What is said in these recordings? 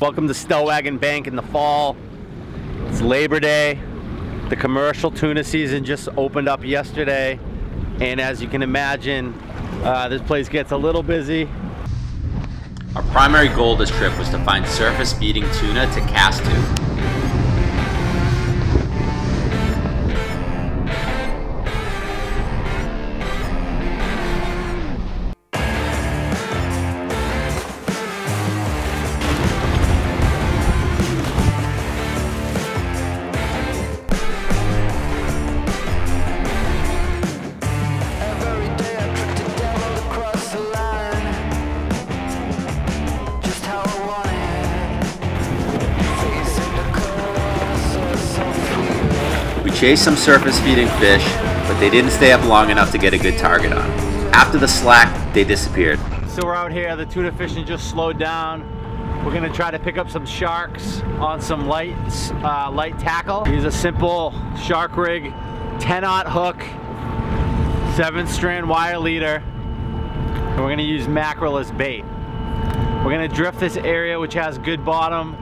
Welcome to Stellwagen Bank in the fall. It's Labor Day. The commercial tuna season just opened up yesterday. And as you can imagine, uh, this place gets a little busy. Our primary goal this trip was to find surface feeding tuna to cast to. Chased some surface feeding fish, but they didn't stay up long enough to get a good target on. After the slack, they disappeared. So we're out here, the tuna fishing just slowed down. We're gonna try to pick up some sharks on some light, uh, light tackle. Use a simple shark rig, 10 aught hook, seven strand wire leader, and we're gonna use mackerel as bait. We're gonna drift this area which has good bottom,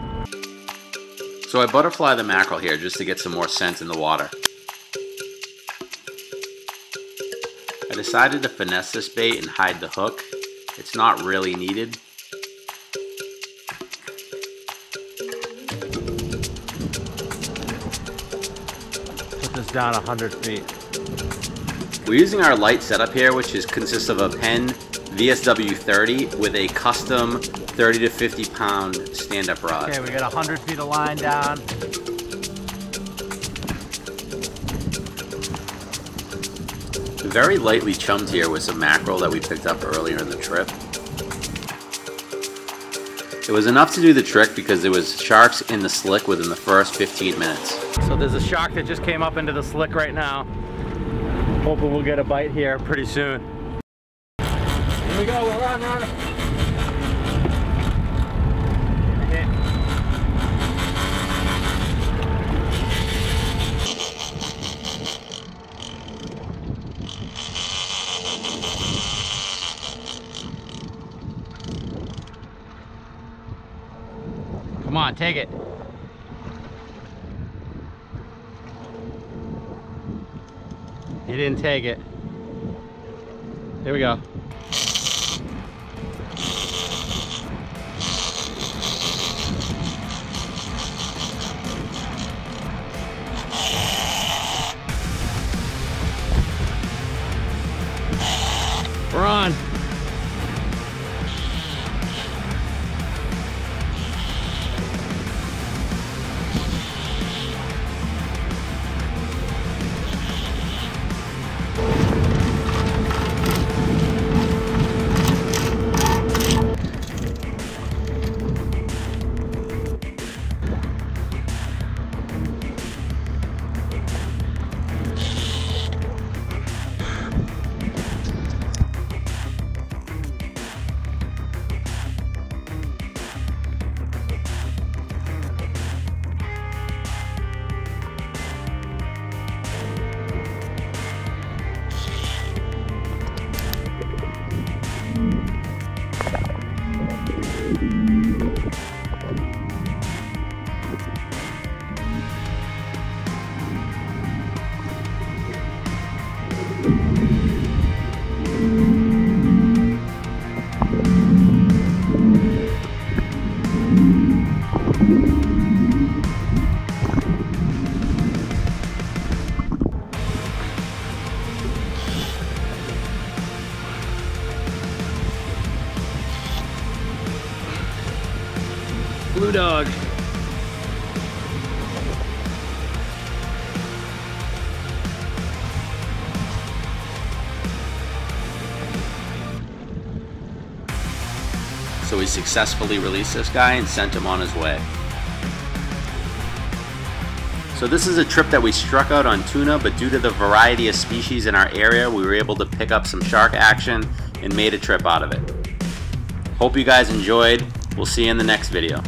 so I butterfly the mackerel here just to get some more scent in the water. I decided to finesse this bait and hide the hook. It's not really needed. Put this down 100 feet. We're using our light setup here, which is consists of a Penn VSW 30 with a custom 30 to 50 pound stand-up rod. Okay, we got 100 feet of line down. Very lightly chummed here with some mackerel that we picked up earlier in the trip. It was enough to do the trick because there was sharks in the slick within the first 15 minutes. So there's a shark that just came up into the slick right now. Hoping we'll get a bite here pretty soon. Here we go, we're on, on. Come on, take it. He didn't take it. Here we go. We're on. Blue dog. So we successfully released this guy and sent him on his way. So this is a trip that we struck out on tuna, but due to the variety of species in our area, we were able to pick up some shark action and made a trip out of it. Hope you guys enjoyed. We'll see you in the next video.